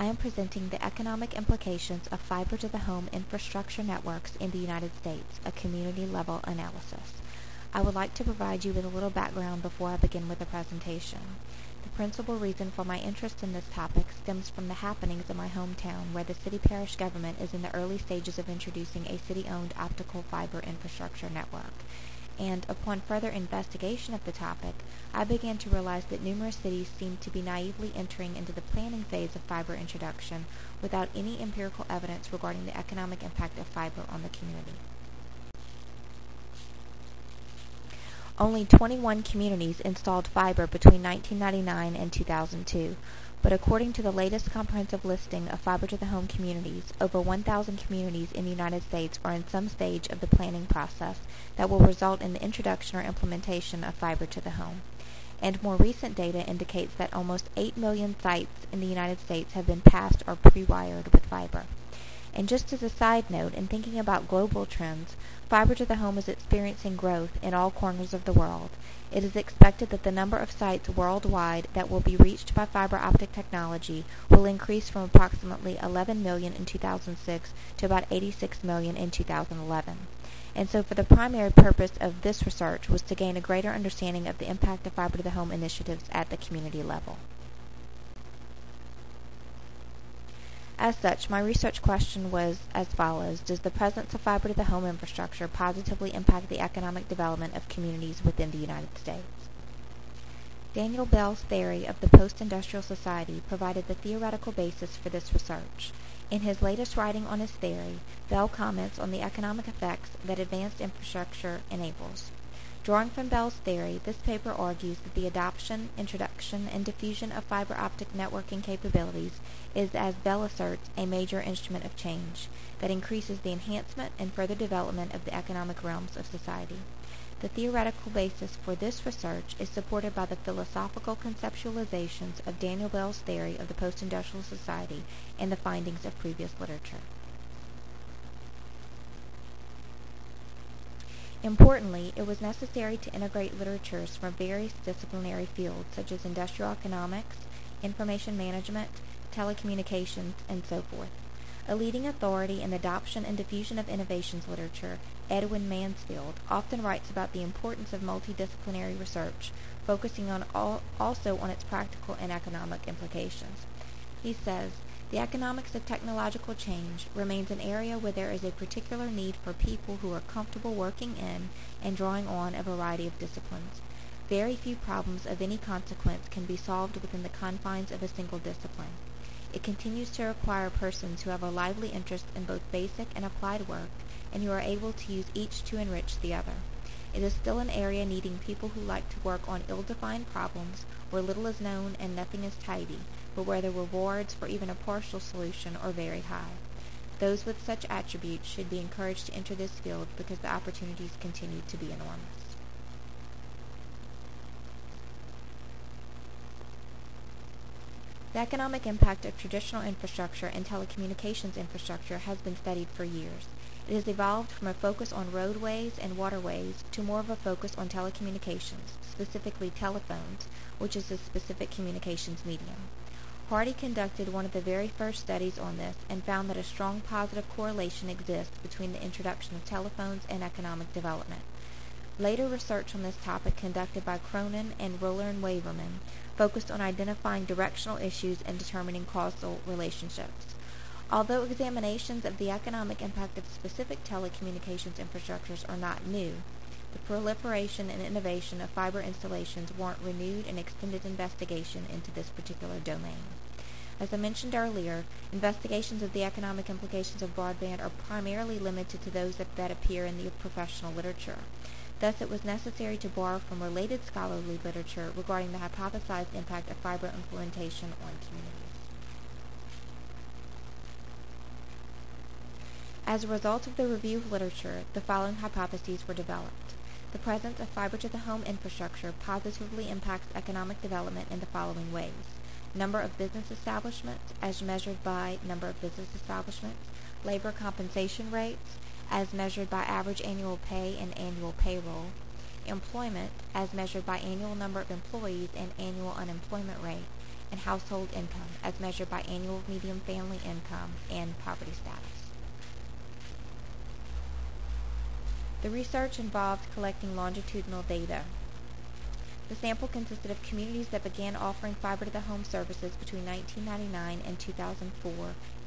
I am presenting the economic implications of fiber to the home infrastructure networks in the United States, a community level analysis. I would like to provide you with a little background before I begin with the presentation. The principal reason for my interest in this topic stems from the happenings in my hometown where the city parish government is in the early stages of introducing a city-owned optical fiber infrastructure network and upon further investigation of the topic, I began to realize that numerous cities seemed to be naively entering into the planning phase of fiber introduction without any empirical evidence regarding the economic impact of fiber on the community. Only 21 communities installed fiber between 1999 and 2002, but according to the latest comprehensive listing of fiber to the home communities, over 1,000 communities in the United States are in some stage of the planning process that will result in the introduction or implementation of fiber to the home. And more recent data indicates that almost 8 million sites in the United States have been passed or pre-wired with fiber. And just as a side note, in thinking about global trends, fiber to the home is experiencing growth in all corners of the world. It is expected that the number of sites worldwide that will be reached by fiber optic technology will increase from approximately 11 million in 2006 to about 86 million in 2011. And so for the primary purpose of this research was to gain a greater understanding of the impact of fiber to the home initiatives at the community level. As such, my research question was as follows. Does the presence of fiber to the home infrastructure positively impact the economic development of communities within the United States? Daniel Bell's theory of the post-industrial society provided the theoretical basis for this research. In his latest writing on his theory, Bell comments on the economic effects that advanced infrastructure enables. Drawing from Bell's theory, this paper argues that the adoption, introduction, and diffusion of fiber optic networking capabilities is, as Bell asserts, a major instrument of change that increases the enhancement and further development of the economic realms of society. The theoretical basis for this research is supported by the philosophical conceptualizations of Daniel Bell's theory of the post-industrial society and the findings of previous literature. Importantly, it was necessary to integrate literatures from various disciplinary fields such as industrial economics, information management, telecommunications, and so forth. A leading authority in the adoption and diffusion of innovations literature, Edwin Mansfield, often writes about the importance of multidisciplinary research, focusing on all, also on its practical and economic implications. He says, the economics of technological change remains an area where there is a particular need for people who are comfortable working in and drawing on a variety of disciplines. Very few problems of any consequence can be solved within the confines of a single discipline. It continues to require persons who have a lively interest in both basic and applied work and who are able to use each to enrich the other. It is still an area needing people who like to work on ill-defined problems where little is known and nothing is tidy, but where the rewards for even a partial solution are very high. Those with such attributes should be encouraged to enter this field because the opportunities continue to be enormous. The economic impact of traditional infrastructure and telecommunications infrastructure has been studied for years. It has evolved from a focus on roadways and waterways to more of a focus on telecommunications, specifically telephones, which is a specific communications medium. Hardy conducted one of the very first studies on this and found that a strong positive correlation exists between the introduction of telephones and economic development. Later research on this topic conducted by Cronin and Roller and Waverman focused on identifying directional issues and determining causal relationships. Although examinations of the economic impact of specific telecommunications infrastructures are not new, the proliferation and innovation of fiber installations warrant renewed and extended investigation into this particular domain. As I mentioned earlier, investigations of the economic implications of broadband are primarily limited to those that, that appear in the professional literature. Thus, it was necessary to borrow from related scholarly literature regarding the hypothesized impact of fiber implementation on communities. As a result of the review of literature, the following hypotheses were developed. The presence of fiber to the home infrastructure positively impacts economic development in the following ways. Number of business establishments as measured by number of business establishments, labor compensation rates as measured by average annual pay and annual payroll, employment as measured by annual number of employees and annual unemployment rate, and household income as measured by annual median family income and poverty status. The research involved collecting longitudinal data. The sample consisted of communities that began offering fiber to the home services between 1999 and 2004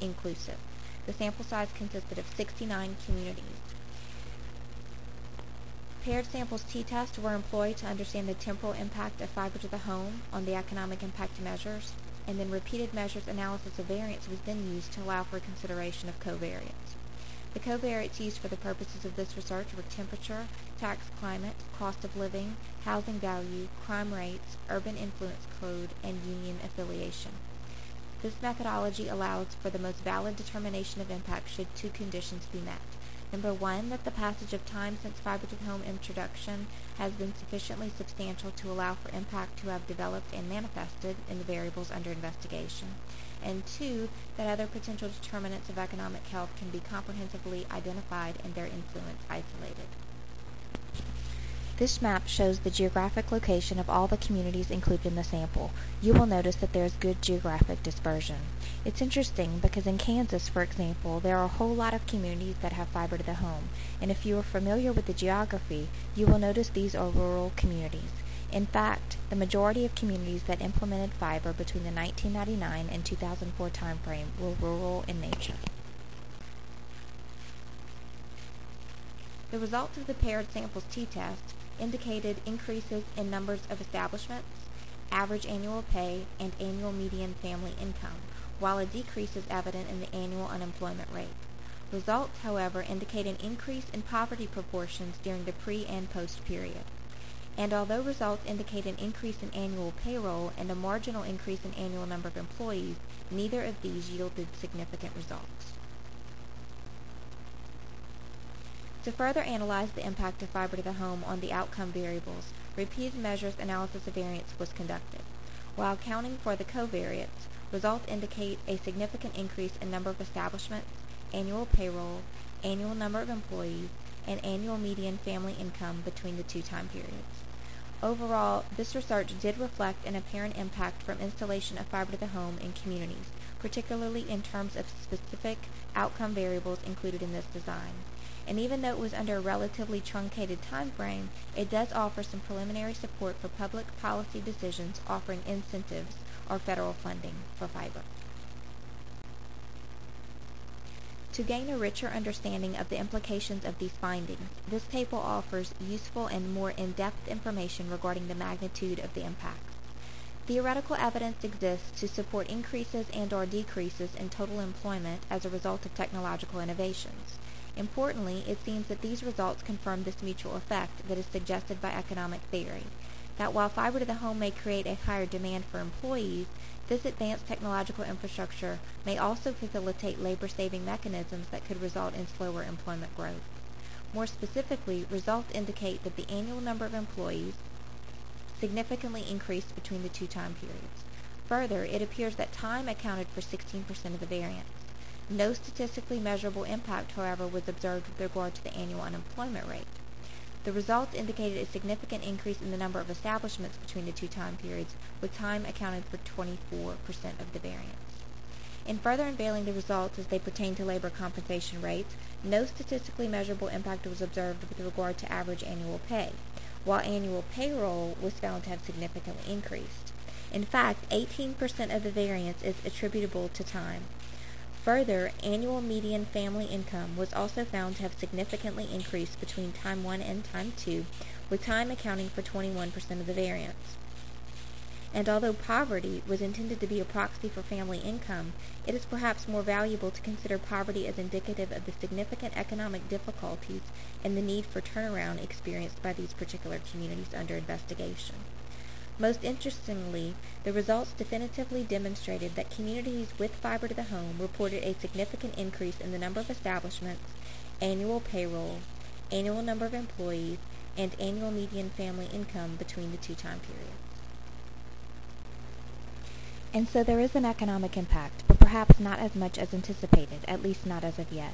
inclusive. The sample size consisted of 69 communities. Paired samples t-tests were employed to understand the temporal impact of fiber to the home on the economic impact measures, and then repeated measures analysis of variance was then used to allow for consideration of covariates. The covariates used for the purposes of this research were temperature, tax climate, cost of living, housing value, crime rates, urban influence code, and union affiliation. This methodology allows for the most valid determination of impact should two conditions be met. Number one, that the passage of time since fiber to the home introduction has been sufficiently substantial to allow for impact to have developed and manifested in the variables under investigation. And two, that other potential determinants of economic health can be comprehensively identified and their influence isolated. This map shows the geographic location of all the communities included in the sample. You will notice that there is good geographic dispersion. It's interesting because in Kansas, for example, there are a whole lot of communities that have fiber to the home, and if you are familiar with the geography, you will notice these are rural communities. In fact, the majority of communities that implemented fiber between the 1999 and 2004 timeframe were rural in nature. The results of the paired samples t-test indicated increases in numbers of establishments, average annual pay, and annual median family income, while a decrease is evident in the annual unemployment rate. Results, however, indicate an increase in poverty proportions during the pre and post period. And although results indicate an increase in annual payroll and a marginal increase in annual number of employees, neither of these yielded significant results. To further analyze the impact of fiber to the home on the outcome variables, repeated measures analysis of variance was conducted. While accounting for the covariates, results indicate a significant increase in number of establishments, annual payroll, annual number of employees, and annual median family income between the two time periods. Overall, this research did reflect an apparent impact from installation of fiber to the home in communities, particularly in terms of specific outcome variables included in this design and even though it was under a relatively truncated time frame, it does offer some preliminary support for public policy decisions offering incentives or federal funding for fiber. To gain a richer understanding of the implications of these findings, this table offers useful and more in-depth information regarding the magnitude of the impacts. Theoretical evidence exists to support increases and or decreases in total employment as a result of technological innovations. Importantly, it seems that these results confirm this mutual effect that is suggested by economic theory, that while fiber to the home may create a higher demand for employees, this advanced technological infrastructure may also facilitate labor-saving mechanisms that could result in slower employment growth. More specifically, results indicate that the annual number of employees significantly increased between the two time periods. Further, it appears that time accounted for 16% of the variance. No statistically measurable impact, however, was observed with regard to the annual unemployment rate. The results indicated a significant increase in the number of establishments between the two time periods, with time accounting for 24% of the variance. In further unveiling the results as they pertain to labor compensation rates, no statistically measurable impact was observed with regard to average annual pay, while annual payroll was found to have significantly increased. In fact, 18% of the variance is attributable to time, Further, annual median family income was also found to have significantly increased between time 1 and time 2, with time accounting for 21% of the variance. And although poverty was intended to be a proxy for family income, it is perhaps more valuable to consider poverty as indicative of the significant economic difficulties and the need for turnaround experienced by these particular communities under investigation. Most interestingly, the results definitively demonstrated that communities with fiber to the home reported a significant increase in the number of establishments, annual payroll, annual number of employees, and annual median family income between the two time periods. And so there is an economic impact, but perhaps not as much as anticipated, at least not as of yet.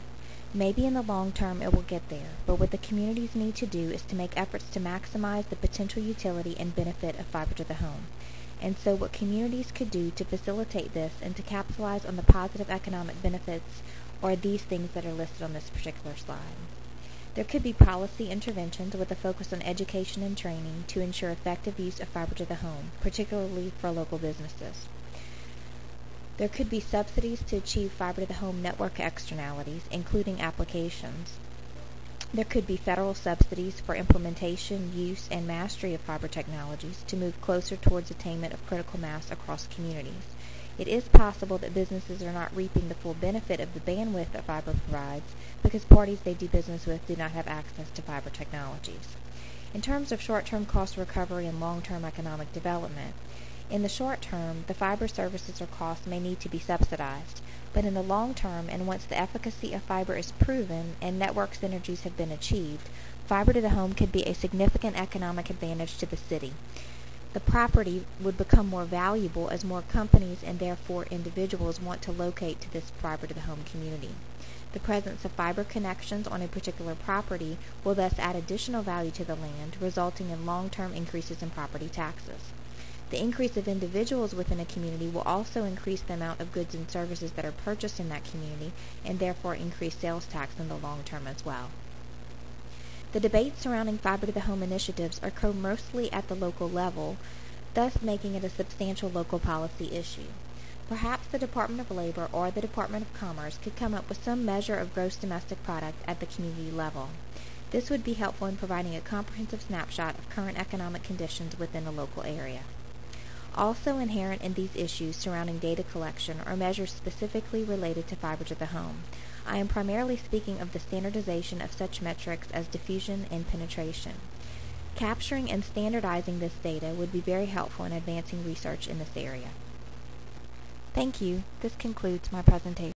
Maybe in the long term it will get there, but what the communities need to do is to make efforts to maximize the potential utility and benefit of fiber to the home. and so what communities could do to facilitate this and to capitalize on the positive economic benefits are these things that are listed on this particular slide. There could be policy interventions with a focus on education and training to ensure effective use of fiber to the home, particularly for local businesses. There could be subsidies to achieve fiber to the home network externalities, including applications. There could be federal subsidies for implementation, use, and mastery of fiber technologies to move closer towards attainment of critical mass across communities. It is possible that businesses are not reaping the full benefit of the bandwidth that fiber provides because parties they do business with do not have access to fiber technologies. In terms of short-term cost recovery and long-term economic development, in the short term, the fiber services or costs may need to be subsidized, but in the long term and once the efficacy of fiber is proven and network synergies have been achieved, fiber to the home could be a significant economic advantage to the city. The property would become more valuable as more companies and therefore individuals want to locate to this fiber to the home community. The presence of fiber connections on a particular property will thus add additional value to the land, resulting in long-term increases in property taxes. The increase of individuals within a community will also increase the amount of goods and services that are purchased in that community and therefore increase sales tax in the long term as well. The debates surrounding fiber to the home initiatives occur mostly at the local level, thus making it a substantial local policy issue. Perhaps the Department of Labor or the Department of Commerce could come up with some measure of gross domestic product at the community level. This would be helpful in providing a comprehensive snapshot of current economic conditions within a local area. Also inherent in these issues surrounding data collection are measures specifically related to fiber to the home. I am primarily speaking of the standardization of such metrics as diffusion and penetration. Capturing and standardizing this data would be very helpful in advancing research in this area. Thank you. This concludes my presentation.